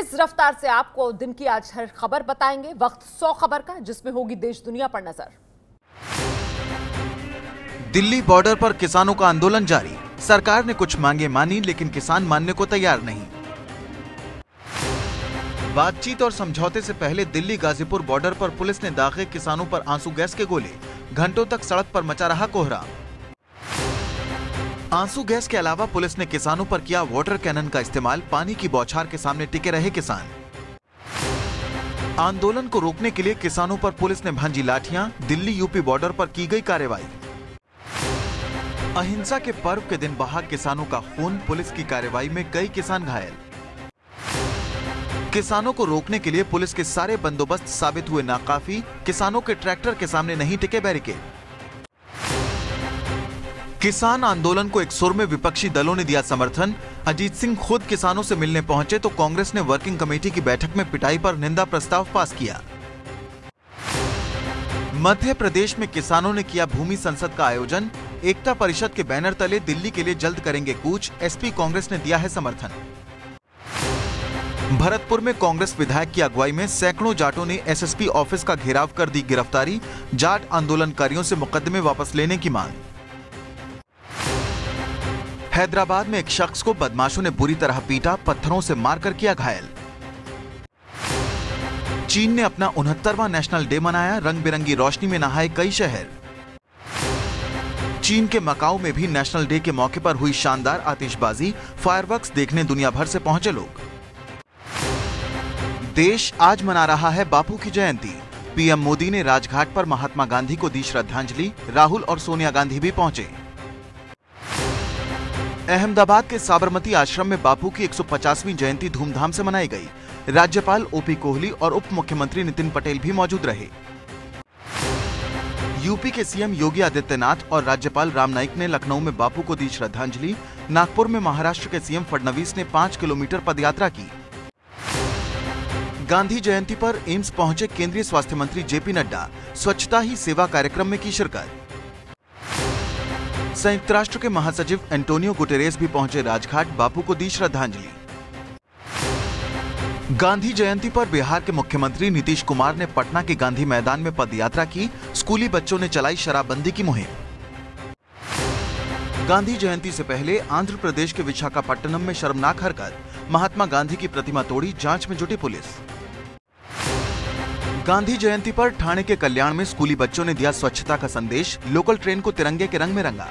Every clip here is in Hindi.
तेज रफ्तार से आपको दिन की आज हर खबर बताएँगे। वक्त सौ खबर का, जिसमें होगी देश दुनिया पर नज़र। दिल्ली बॉर्डर पर किसानों का आंदोलन जारी। सरकार ने कुछ मांगे मानी, लेकिन किसान मानने को तैयार नहीं। बातचीत और समझौते से पहले दिल्ली गाजीपुर बॉर्डर पर पुलिस ने दागे किसानों पर आँसू गैस के गोले। घंटों तक सड़क पर मचा रहा कोहरा। आँसू गैस के अलावा पुलिस ने किसानों पर किया वाटर कैनन का इस्तेमाल पानी की बौछार के सामने टिके रहे किसान। आंदोलन को रोकने के लिए किसानों पर पुलिस ने भांजी लाठियाँ, दिल्ली यूपी बॉर्डर पर की गई कार्रवाई अहिंसा के पर्व के दिन बहा किसानों का खून, पुलिस की कार्रवाई में कई किसान घायल। किसानों को रोकने के लिए पुलिस के सारे बंदोबस्त साबित हुए नाकाफी, किसानों के ट्रैक्टर के सामने नहीं टिके बैरिकेड। किसान आंदोलन को एक सुर में विपक्षी दलों ने दिया समर्थन। अजीत सिंह खुद किसानों से मिलने पहुँचे तो कांग्रेस ने वर्किंग कमेटी की बैठक में पिटाई पर निंदा प्रस्ताव पास किया। मध्य प्रदेश में किसानों ने किया भूमि संसद का आयोजन। एकता परिषद के बैनर तले दिल्ली के लिए जल्द करेंगे कूच, एसपी कांग्रेस ने दिया है समर्थन। भरतपुर में कांग्रेस विधायक की अगुवाई में सैकड़ों जाटों ने एसएसपी ऑफ़िस का घेराव कर दी गिरफ्तारी। जाट आंदोलनकारियों से मुकदमे वापस लेने की मांग। हैदराबाद में एक शख्स को बदमाशों ने बुरी तरह पीटा, पत्थरों से मारकर किया घायल। चीन ने अपना उनहत्तरवा नेशनल डे मनाया रंग बिरंगी रोशनी में नहाए कई शहर। चीन के मकाऊ में भी नेशनल डे के मौके पर हुई शानदार आतिशबाजी, फायरवर्क्स देखने दुनिया भर से पहुँचे लोग। देश आज मना रहा है बापू की जयंती। पीएम मोदी ने राजघाट पर महात्मा गांधी को दी श्रद्धांजलि, राहुल और सोनिया गांधी भी पहुँचे। अहमदाबाद के साबरमती आश्रम में बापू की 150वीं जयंती धूमधाम से मनाई गई। राज्यपाल ओपी कोहली और उप मुख्यमंत्री नितिन पटेल भी मौजूद रहे। यूपी के सीएम योगी आदित्यनाथ और राज्यपाल राम नाईक ने लखनऊ में बापू को दी श्रद्धांजलि। नागपुर में महाराष्ट्र के सीएम फडणवीस ने पाँच किलोमीटर पदयात्रा की। गांधी जयंती पर एम्स पहुँचे केंद्रीय स्वास्थ्य मंत्री जेपी नड्डा। स्वच्छता ही सेवा कार्यक्रम में की शिरकत। संयुक्त राष्ट्र के महासचिव एंटोनियो गुटेरेस भी पहुँचे राजघाट। बापू को दी श्रद्धांजलि। गांधी जयंती पर बिहार के मुख्यमंत्री नीतीश कुमार ने पटना के गांधी मैदान में पदयात्रा की। स्कूली बच्चों ने चलाई शराबबंदी की मुहिम। गांधी जयंती से पहले आंध्र प्रदेश के विशाखापट्टनम में शर्मनाक हरकत। महात्मा गांधी की प्रतिमा तोड़ी, जाँच में जुटी पुलिस। गांधी जयंती पर ठाणे के कल्याण में स्कूली बच्चों ने दिया स्वच्छता का संदेश। लोकल ट्रेन को तिरंगे के रंग में रंगा।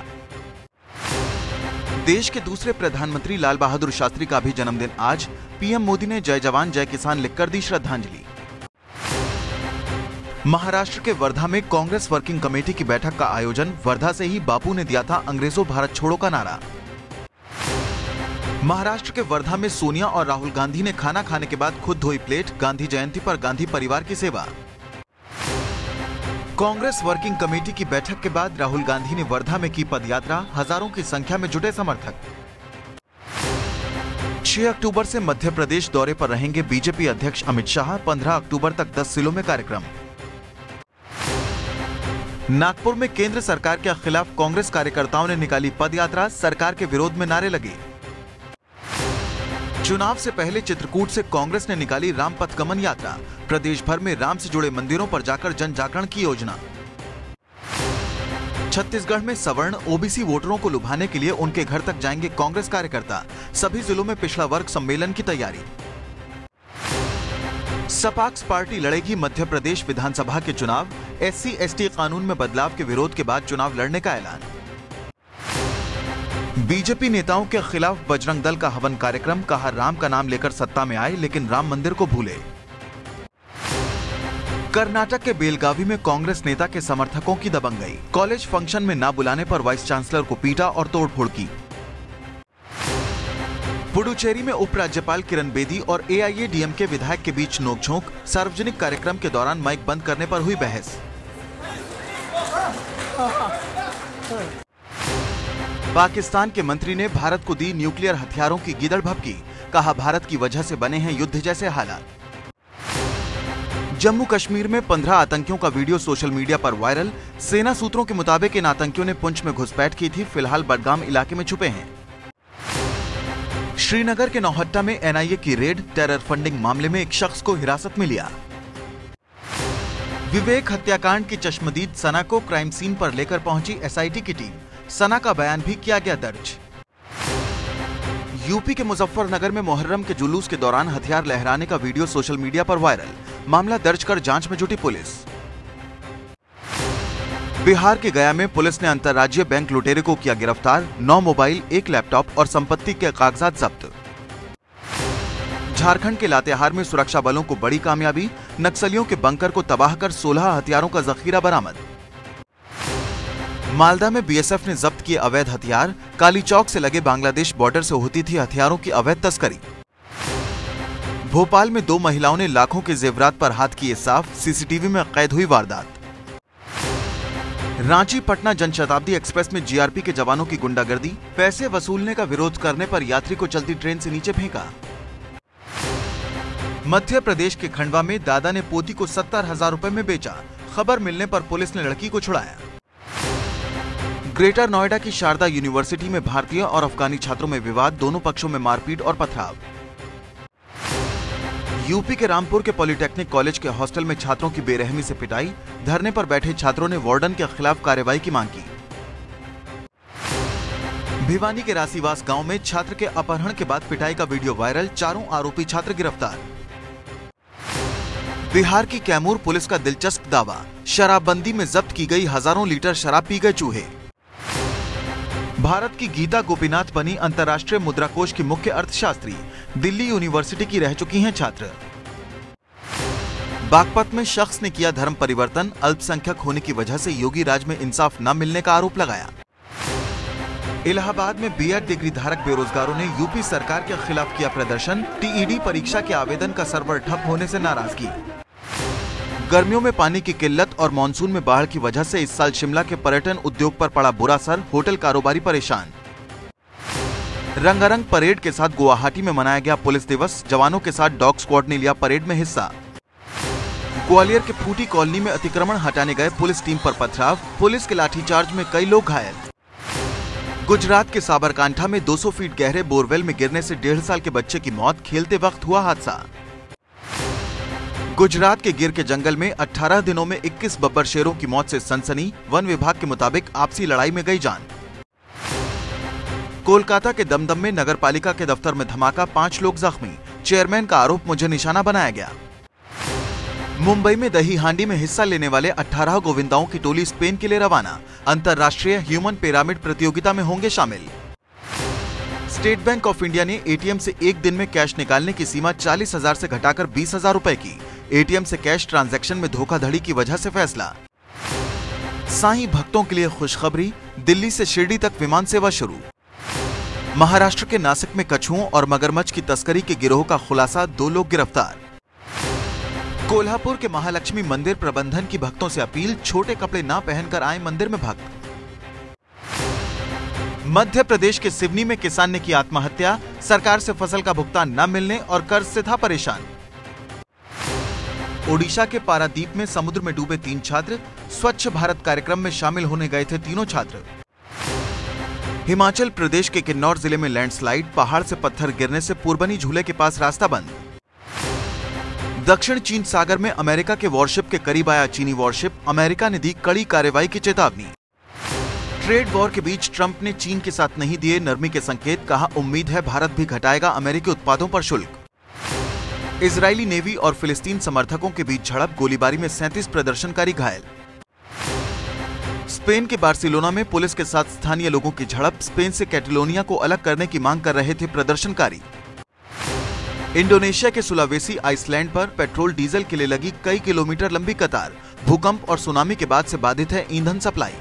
देश के दूसरे प्रधानमंत्री लाल बहादुर शास्त्री का भी जन्मदिन आज। पीएम मोदी ने जय जवान, जय किसान लिखकर दी श्रद्धांजलि। महाराष्ट्र के वर्धा में कांग्रेस वर्किंग कमेटी की बैठक का आयोजन, वर्धा से ही बापू ने दिया था अंग्रेज़ों, भारत छोड़ो का नारा। महाराष्ट्र के वर्धा में सोनिया और राहुल गांधी ने खाना खाने के बाद खुद धोई प्लेट, गांधी जयंती पर गांधी परिवार की सेवा। कांग्रेस वर्किंग कमेटी की बैठक के बाद राहुल गांधी ने वर्धा में की पदयात्रा, हज़ारों की संख्या में जुटे समर्थक। 6 अक्टूबर से मध्य प्रदेश दौरे पर रहेंगे बीजेपी अध्यक्ष अमित शाह 15 अक्टूबर तक 10 जिलों में कार्यक्रम। नागपुर में केंद्र सरकार के खिलाफ कांग्रेस कार्यकर्ताओं ने निकाली पदयात्रा, सरकार के विरोध में नारे लगे। चुनाव से पहले चित्रकूट से कांग्रेस ने निकाली राम पथ गमन यात्रा। प्रदेश भर में राम से जुड़े मंदिरों पर जाकर जन जागरण की योजना। छत्तीसगढ़ में सवर्ण ओबीसी वोटरों को लुभाने के लिए उनके घर तक जाएँगे कांग्रेस कार्यकर्ता। सभी जिलों में पिछड़ा वर्ग सम्मेलन की तैयारी। सपाक्स पार्टी लड़ेगी मध्य प्रदेश विधानसभा के चुनाव। एससी, एसटी कानून में बदलाव के विरोध के बाद चुनाव लड़ने का ऐलान। बीजेपी नेताओं के खिलाफ बजरंग दल का हवन कार्यक्रम, कहा राम का नाम लेकर सत्ता में आए, लेकिन राम मंदिर को भूले। कर्नाटक के बेलगावी में कांग्रेस नेता के समर्थकों की दबंगई कॉलेज फ़ंक्शन में ना बुलाने पर वाइस चांसलर को पीटा और तोड़फोड़ की। पुडुचेरी में उपराज्यपाल किरण बेदी और एआईएडीएम के विधायक के बीच नोकझोंक, सार्वजनिक कार्यक्रम के दौरान माइक बंद करने पर हुई बहस। पाकिस्तान के मंत्री ने भारत को दी न्यूक्लियर हथियारों की गिदड़ भपकी। कहा, भारत की वजह से बने हैं युद्ध जैसे हालात। जम्मू कश्मीर में 15 आतंकियों का वीडियो सोशल मीडिया पर वायरल। सेना सूत्रों के मुताबिक इन आतंकियों ने पुंछ में घुसपैठ की थी, फ़िलहाल बडगाम इलाके में छुपे हैं। श्रीनगर के नौहट्टा में एनआईए की रेड टेरर फंडिंग मामले में एक शख्स को हिरासत में लिया। विवेक हत्याकांड की चश्मदीद सना को क्राइम सीन पर लेकर पहुँची एसआईटी की टीम। सना का बयान भी किया गया दर्ज। यूपी के मुजफ्फरनगर में मुहर्रम के जुलूस के दौरान हथियार लहराने का वीडियो सोशल मीडिया पर वायरल, मामला दर्ज कर जाँच में जुटी पुलिस। बिहार के गया में पुलिस ने अंतर्राज्यीय बैंक लुटेरे को किया गिरफ़्तार, नौ मोबाइल, एक लैपटॉप और संपत्ति के कागजात जब्त। झारखंड के लातेहार में सुरक्षा बलों को बड़ी कामयाबी, नक्सलियों के बंकर को तबाह कर 16 हथियारों का जखीरा बरामद। मालदा में बीएसएफ ने जब्त किए अवैध हथियार। काली चौक से लगे बांग्लादेश बॉर्डर से होती थी हथियारों की अवैध तस्करी। भोपाल में दो महिलाओं ने लाखों के जेवरात पर हाथ किए साफ़, सीसीटीवी में कैद हुई वारदात। रांची पटना जनशताब्दी एक्सप्रेस में जीआरपी के जवानों की गुंडागर्दी, पैसे वसूलने का विरोध करने पर यात्री को चलती ट्रेन से नीचे फेंका। मध्य प्रदेश के खंडवा में दादा ने पोती को सत्तर हज़ार रूपए में बेचा। खबर मिलने पर पुलिस ने लड़की को छुड़ाया। ग्रेटर नोएडा की शारदा यूनिवर्सिटी में भारतीय और अफगानी छात्रों में विवाद, दोनों पक्षों में मारपीट और पथराव। यूपी के रामपुर के पॉलिटेक्निक कॉलेज के हॉस्टल में छात्रों की बेरहमी से पिटाई, धरने पर बैठे छात्रों ने वार्डन के खिलाफ कार्रवाई की मांग की। भिवानी के रासीवास गाँव में छात्र के अपहरण के बाद पिटाई का वीडियो वायरल, चारों आरोपी छात्र गिरफ़्तार। बिहार की कैमूर पुलिस का दिलचस्प दावा, शराबबंदी में जब्त की गई हज़ारों लीटर शराब पी गए चूहे। भारत की गीता गोपीनाथ बनी अंतर्राष्ट्रीय मुद्रा कोष की मुख्य अर्थशास्त्री, दिल्ली यूनिवर्सिटी की रह चुकी हैं छात्र। बागपत में शख्स ने किया धर्म परिवर्तन, अल्पसंख्यक होने की वजह से योगी राज में इंसाफ न मिलने का आरोप लगाया। इलाहाबाद में बीएड डिग्री धारक बेरोजगारों ने यूपी सरकार के खिलाफ किया प्रदर्शन टीईडी परीक्षा के आवेदन का सर्वर ठप होने से नाराज़गी। गर्मियों में पानी की किल्लत और मानसून में बाढ़ की वजह से इस साल शिमला के पर्यटन उद्योग पर पड़ा बुरा असर, होटल कारोबारी परेशान। रंगारंग परेड के साथ गुवाहाटी में मनाया गया पुलिस दिवस, जवानों के साथ डॉग स्क्वाड ने लिया परेड में हिस्सा। ग्वालियर के फूटी कॉलोनी में अतिक्रमण हटाने गए पुलिस टीम पर पथराव, पुलिस के लाठीचार्ज में कई लोग घायल। गुजरात के साबरकांठा में 200 फीट गहरे बोरवेल में गिरने से डेढ़ साल के बच्चे की मौत, खेलते वक्त हुआ हादसा। गुजरात के गिर के जंगल में 18 दिनों में 21 बब्बर शेरों की मौत से सनसनी, वन विभाग के मुताबिक आपसी लड़ाई में गई जान। कोलकाता के दमदम में नगर पालिका के दफ्तर में धमाका, पाँच लोग जख्मी। चेयरमैन का आरोप, मुझे निशाना बनाया गया। मुंबई में दही हांडी में हिस्सा लेने वाले 18 गोविंदाओं की टोली स्पेन के लिए रवाना। अंतर्राष्ट्रीय ह्यूमन पिरामिड प्रतियोगिता में होंगे शामिल। स्टेट बैंक ऑफ़ इंडिया ने एटीएम से एक दिन में कैश निकालने की सीमा चालीस हज़ार से घटाकर बीस हज़ार रूपए की। एटीएम से कैश ट्रांजैक्शन में धोखाधड़ी की वजह से फैसला। साई भक्तों के लिए खुशखबरी, दिल्ली से शिरडी तक विमान सेवा शुरू। महाराष्ट्र के नासिक में कछुओं और मगरमच्छ की तस्करी के गिरोह का खुलासा, दो लोग गिरफ़्तार। कोल्हापुर के महालक्ष्मी मंदिर प्रबंधन की भक्तों से अपील, छोटे कपड़े ना पहनकर आए मंदिर में भक्त। मध्य प्रदेश के सिवनी में किसान ने की आत्महत्या, सरकार से फ़सल का भुगतान न मिलने और कर्ज से था परेशान। ओडिशा के पारादीप में समुद्र में डूबे तीन छात्र, स्वच्छ भारत कार्यक्रम में शामिल होने गए थे तीनों छात्र। हिमाचल प्रदेश के किन्नौर ज़िले में लैंडस्लाइड, पहाड़ से पत्थर गिरने से पूर्बनी झूले के पास रास्ता बंद। दक्षिण चीन सागर में अमेरिका के वॉरशिप के करीब आया चीनी वॉरशिप, अमेरिका ने दी कड़ी कार्रवाई की चेतावनी। ट्रेड वॉर के बीच ट्रंप ने चीन के साथ नहीं दिए नरमी के संकेत, कहा, उम्मीद है भारत भी घटाएगा अमेरिकी उत्पादों पर शुल्क. इजरायली नेवी और फिलिस्तीन समर्थकों के बीच झड़प, गोलीबारी में सैंतीस प्रदर्शनकारी घायल। स्पेन के बार्सिलोना में पुलिस के साथ स्थानीय लोगों की झड़प, स्पेन से कैटलोनिया को अलग करने की मांग कर रहे थे प्रदर्शनकारी। इंडोनेशिया के सुलावेसी आइसलैंड पर पेट्रोल डीजल के लिए लगी कई किलोमीटर लंबी कतार, भूकंप और सुनामी के बाद से बाधित है ईंधन सप्लाई।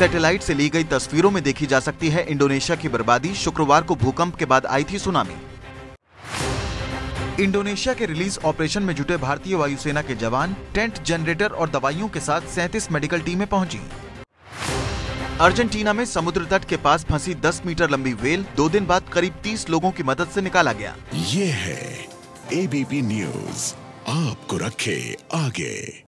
सैटेलाइट से ली गई तस्वीरों में देखी जा सकती है इंडोनेशिया की बर्बादी। शुक्रवार को भूकंप के बाद आई थी सुनामी। इंडोनेशिया के रिलीज़ ऑपरेशन में जुटे भारतीय वायुसेना के जवान, टेंट जनरेटर और दवाइयों के साथ सैंतीस मेडिकल टीमें पहुँची। अर्जेंटीना में समुद्र तट के पास फंसी 10 मीटर लंबी वेल, दो दिन बाद करीब 30 लोगों की मदद से निकाला गया। ये है एबीपी न्यूज़ आपको रखे आगे।